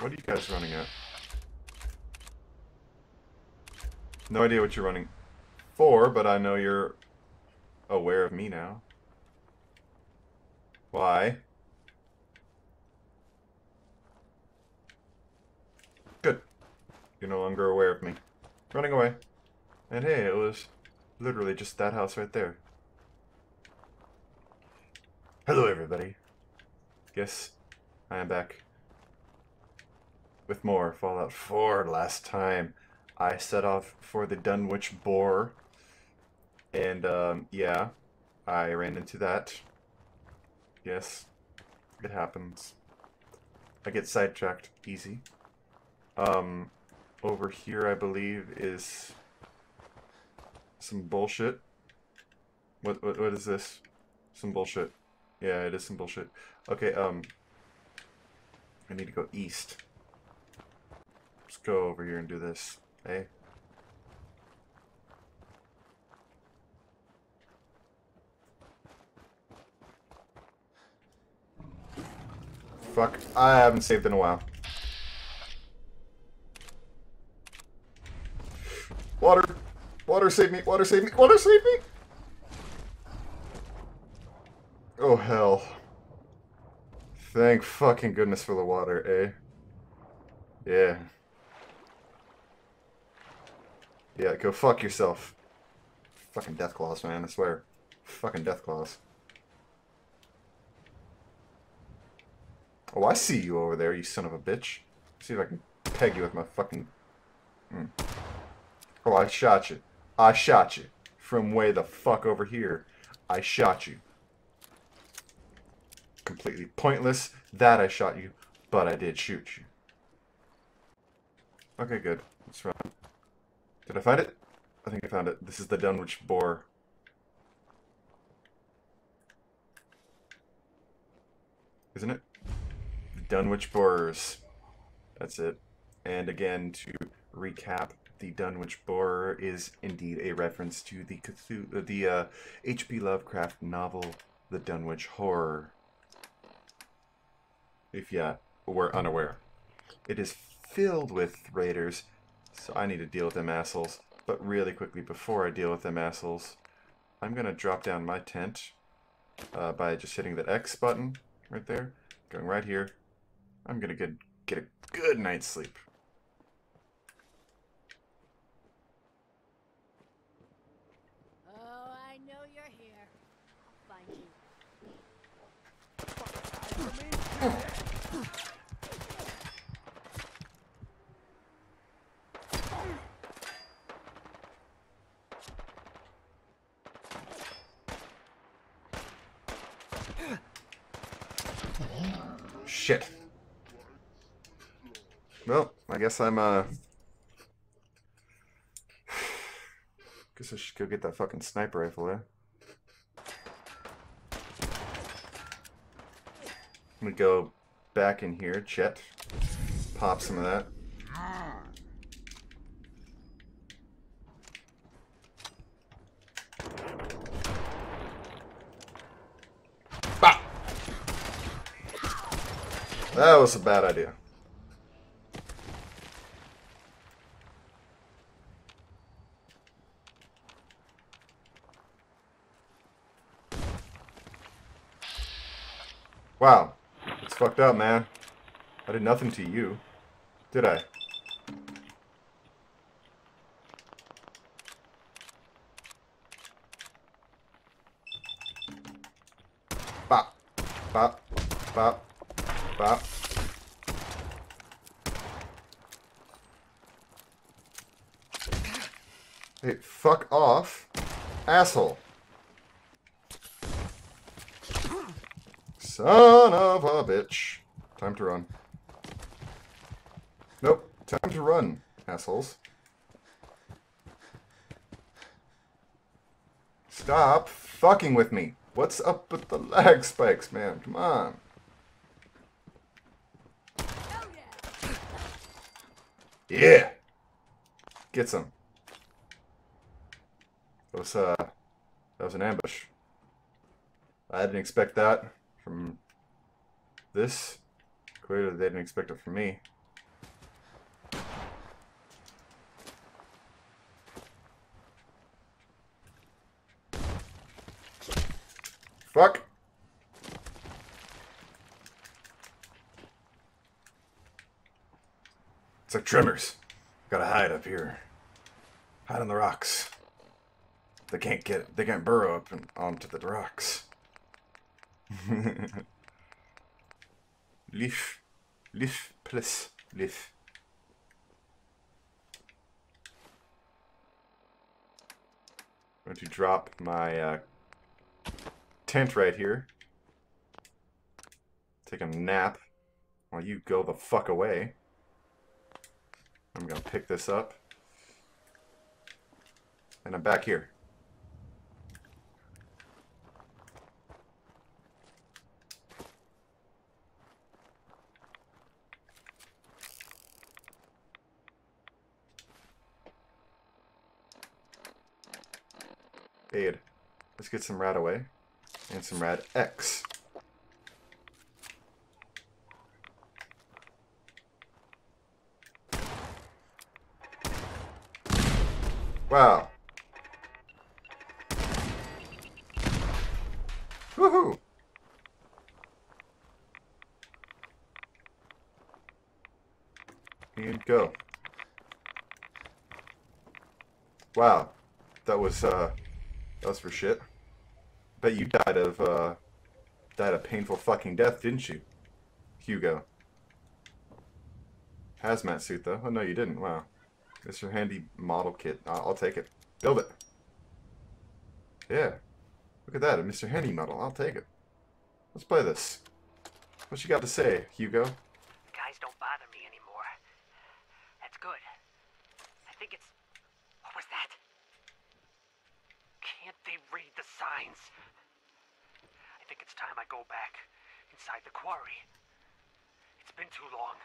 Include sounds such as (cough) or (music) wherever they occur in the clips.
What are you guys running at? No idea what you're running for, but I know you're aware of me now. Why? Good. You're no longer aware of me. Running away. And hey, it was literally just that house right there. Hello, everybody. Yes, I am back with more Fallout 4 last time. I set off for the Dunwich Boar, and um, yeah, I ran into that. Yes, it happens. I get sidetracked easy. Um, over here, I believe, is some bullshit. What, what, what is this? Some bullshit. Yeah, it is some bullshit. Okay, um, I need to go east. Let's go over here and do this. Hey. Fuck, I haven't saved in a while. Water! Water save me! Water save me! Water save me! Oh hell. Thank fucking goodness for the water, eh? Yeah. Yeah, go fuck yourself. Fucking Deathclaws, man, I swear. Fucking Deathclaws. Oh, I see you over there, you son of a bitch. See if I can peg you with my fucking... Mm. Oh, I shot you. I shot you. From way the fuck over here. I shot you. Completely pointless that I shot you, but I did shoot you. Okay, good. Let's run. Did I find it? I think I found it. This is the Dunwich Boar. Isn't it? The Dunwich Borers. That's it. And again, to recap, the Dunwich Boar is indeed a reference to the Cthulhu, the uh, H.P. Lovecraft novel, The Dunwich Horror. If you were unaware. It is filled with raiders so I need to deal with them assholes. But really quickly, before I deal with them assholes, I'm going to drop down my tent uh, by just hitting that X button right there. Going right here. I'm going to get, get a good night's sleep. Oh, I know you're here. I'll find you. Shit. Well, I guess I'm, uh... (sighs) Guess I should go get that fucking sniper rifle there. Let me go back in here, Chet. Pop some of that. That was a bad idea. Wow. It's fucked up, man. I did nothing to you. Did I? Bop. Bop. Bop. Bop. Hey, fuck off. Asshole. Son of a bitch. Time to run. Nope. Time to run, assholes. Stop fucking with me. What's up with the lag spikes, man? Come on. Yeah. Get some. That was, uh, that was an ambush. I didn't expect that from this. Clearly they didn't expect it from me. Tremors. Gotta hide up here. Hide on the rocks. They can't get. They can't burrow up and onto the rocks. (laughs) leaf, leaf, plus leaf. I'm going to drop my uh, tent right here. Take a nap while you go the fuck away. I'm gonna pick this up. And I'm back here. Aid. Let's get some RadAway. and some rad X. Wow. Woohoo! And go. Wow. That was, uh, that was for shit. Bet you died of, uh, died a painful fucking death, didn't you? Hugo. Hazmat suit, though. Oh, no, you didn't. Wow. It's your handy model kit. I'll, take it. Build it. Yeah. Look at that, a Mr. Handy model. I'll take it. Let's play this. What you got to say, Hugo? Guys don't bother me anymore. That's good. I think it's. What was that? Can't they read the signs? I think it's time I go back inside the quarry. It's been too long.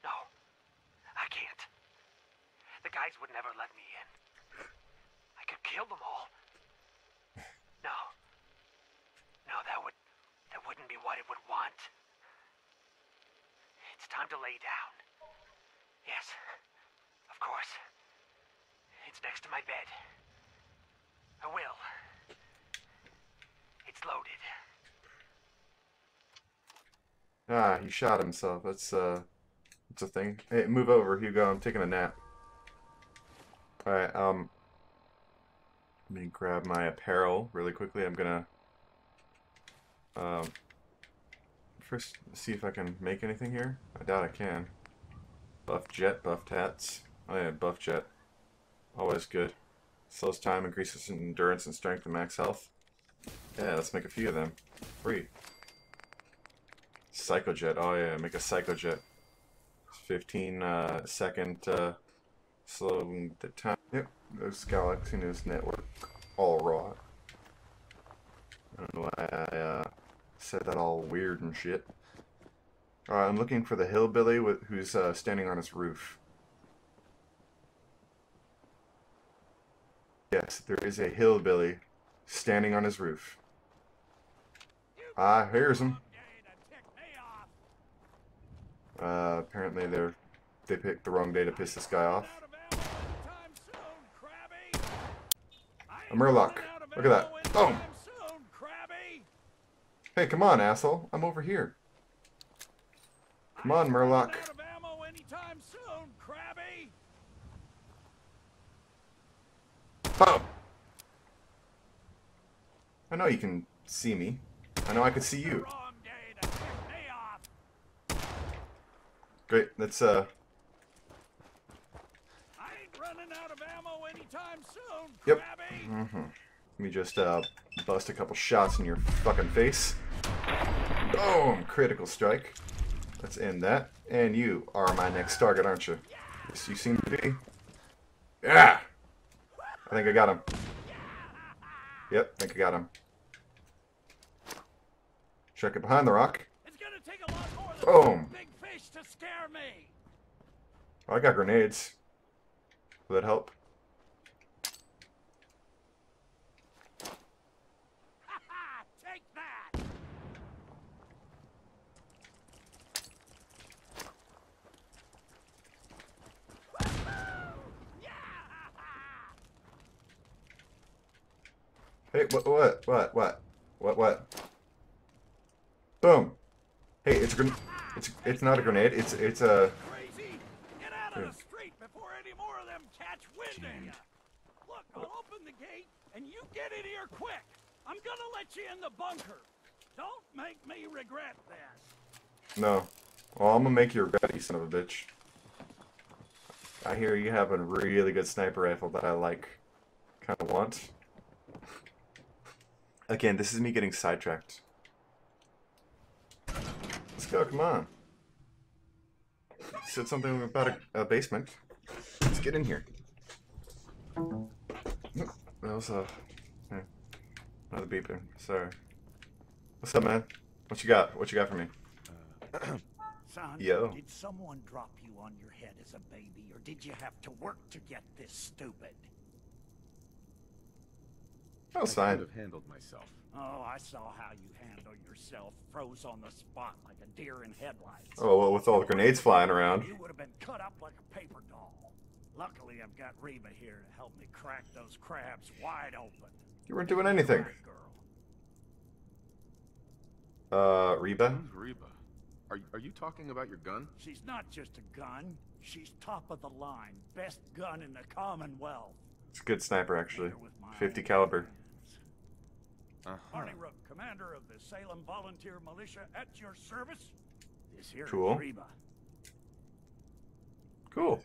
No, I can't. The guys would never let me in. I could kill them all. No. No, that would that wouldn't be what it would want. It's time to lay down. Yes, of course. It's next to my bed. I will. It's loaded. Ah, he shot himself. That's, uh, that's a thing. Hey, move over, Hugo. I'm taking a nap. Alright, um, let me grab my apparel really quickly. I'm gonna, um, first see if I can make anything here. I doubt I can. Buffjet, buff tats. Oh yeah, Buffjet. Always good. Slows time, increases endurance and strength and max health. Yeah, let's make a few of them. Free. Psychojet. Oh yeah, make a psychojet. 15 uh, second uh, slowing the time. Yep, those Galaxy News Network. All raw. I don't know why I uh, said that all weird and shit. Alright, I'm looking for the hillbilly with, who's uh, standing on his roof. Yes, there is a hillbilly standing on his roof. Ah, here's him. Uh, apparently they're they picked the wrong day to piss this guy off. A Mirelurk. Look at that. Boom. Hey, come on, asshole. I'm over here. Come on, Mirelurk. Boom. I know you can see me. I know I can see you. Great. Let's uh. Yep. Mm -hmm. Let me just uh bust a couple shots in your fucking face. Boom! Critical strike. Let's end that. And you are my next target, aren't you? Yes, you seem to be. Yeah! I think I got him. Yep, I think I got him. Check it behind the rock. Boom! Oh, I got grenades. Will that help? (laughs) Take that! (laughs) Hey, what, what, what, what, what, what? Boom. Hey, it's a gren- it's it's not a grenade. It's it's a Get out of the street before any more of them catch wind of you! Look, I'll open the gate and you get in here quick! I'm gonna let you in the bunker! Don't make me regret this! no. Well, I'm gonna make you regret, you son of a bitch. I hear you have a really good sniper rifle that I like, kind of want. Again, this is me getting sidetracked. Let's go, come on. You said something about a, a basement. Let's get in here. That was a yeah, another beeping. Sorry. What's up, man? What you got? What you got for me? (clears throat) Son, Yo. did someone drop you on your head as a baby, or did you have to work to get this stupid? That was I fine. could have handled myself. Oh, I saw how you handle yourself, froze on the spot like a deer in headlights. Oh well, with all the grenades flying around. You would have been cut up like a paper doll. Luckily, I've got Reba here to help me crack those crabs wide open. You weren't doing anything. Girl. Uh, Reba. Who's Reba? Are, are you talking about your gun? She's not just a gun. She's top of the line, best gun in the Commonwealth. It's a good sniper, actually. Here with my 50 caliber. Hands. Uh-huh. Barney Rook, commander of the Salem Volunteer Militia, at your service. This here Cool. Reba. Cool.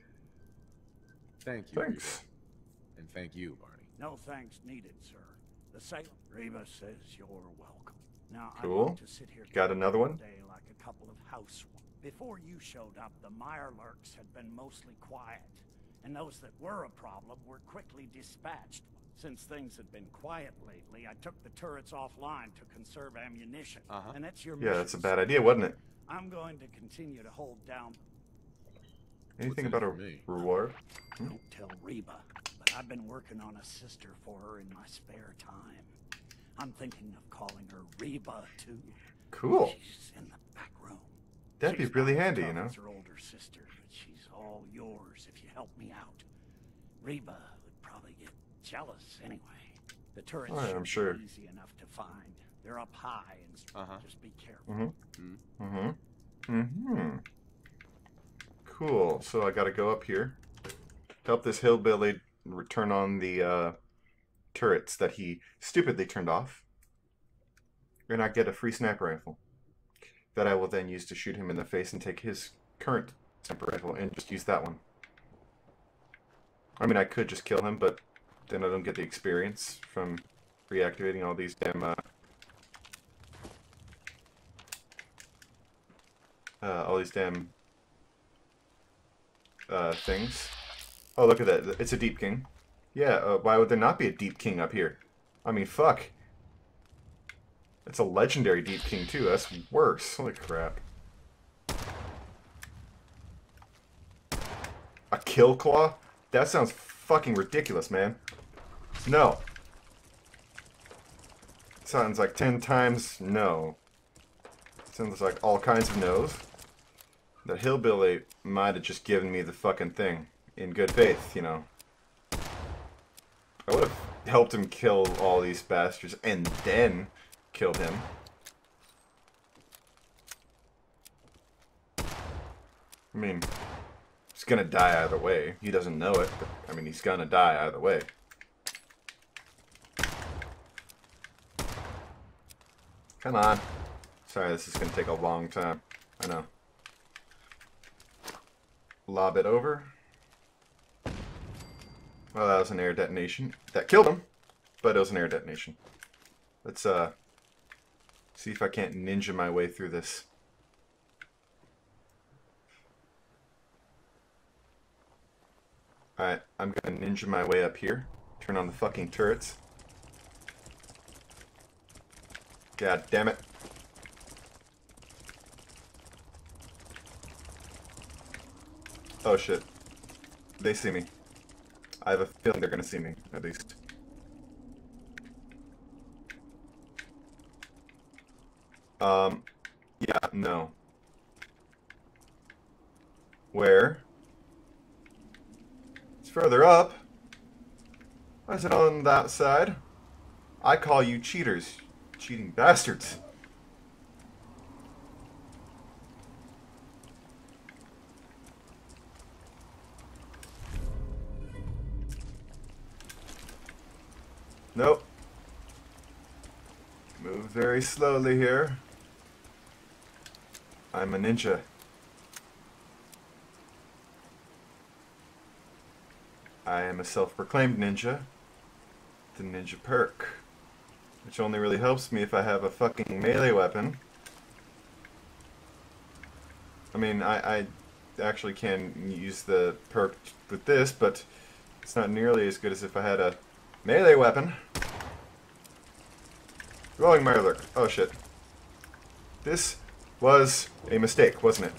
Thank you, Thanks. Reba. And thank you, Barney. No thanks needed, sir. The Salem Reba says you're welcome. Now I Cool. want to sit here Got another one? Day like a couple of house. Before you showed up, the Mirelurks had been mostly quiet, and those that were a problem were quickly dispatched. Since things had been quiet lately, I took the turrets offline to conserve ammunition, Uh-huh. and that's your Yeah, that's a bad idea, wasn't it? I'm going to continue to hold down. Anything in about a for me? reward? Don't tell Reba, but I've been working on a sister for her in my spare time. I'm thinking of calling her Reba too. Cool. She's in the back room. That'd be really handy, you know? as her older sister, but she's all yours if you help me out. Reba would probably get jealous anyway. The turrets yeah, should I'm sure. easy enough to find. They're up high and Uh-huh. just be careful. Mm-hmm. Mm-hmm. Mm-hmm. Cool. So I gotta go up here. Help this hillbilly return on the uh, turrets that he stupidly turned off. And I get a free sniper rifle. That I will then use to shoot him in the face and take his current sniper rifle and just use that one. I mean, I could just kill him, but then I don't get the experience from reactivating all these damn uh, uh, all these damn uh, things. Oh, look at that. It's a Deep King. Yeah, uh, why would there not be a Deep King up here? I mean, fuck. It's a legendary Deep King, too. That's worse. Holy crap. A Killclaw? That sounds fucking ridiculous, man. No. Sounds like ten times no. Sounds like all kinds of no's. That hillbilly might have just given me the fucking thing. In good faith, you know. I would have helped him kill all these bastards and then killed him. I mean, he's gonna die either way. He doesn't know it, but I mean, he's gonna die either way. Come on. Sorry, this is gonna take a long time. I know. Lob it over. Well, that was an air detonation. That killed him, but it was an air detonation. Let's, uh, see if I can't ninja my way through this. Alright, I'm gonna ninja my way up here. Turn on the fucking turrets. God damn it. Oh shit. They see me. I have a feeling they're gonna see me, at least. Um, yeah, no. Where? It's further up. Why is it on that side? I call you cheaters cheating bastards. Nope. Move very slowly here. I'm a ninja. I am a self-proclaimed ninja. The ninja perk. Which only really helps me if I have a fucking melee weapon. I mean, I, I actually can use the perk with this, but it's not nearly as good as if I had a melee weapon. Rolling Mirelurk. Oh shit. This was a mistake, wasn't it?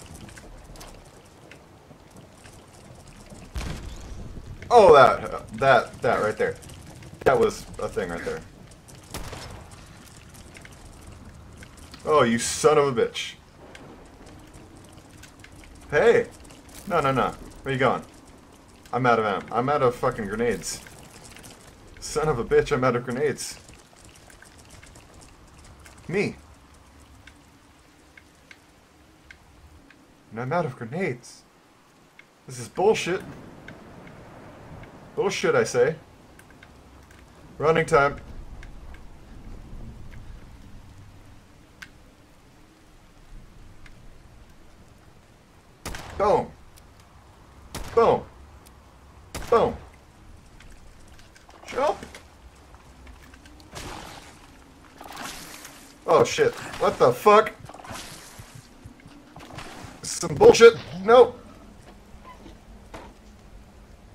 Oh, that, uh, that, that right there. That was a thing right there. Oh, you son of a bitch. Hey! No, no, no. Where you going? I'm out of ammo. I'm out of fucking grenades. Son of a bitch, I'm out of grenades. Me. And I'm out of grenades. This is bullshit. Bullshit, I say. Running time. Boom. Boom. Boom. Jump. Oh shit. What the fuck? Some bullshit. Nope.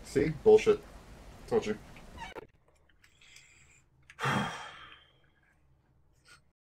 See? Bullshit. Told you.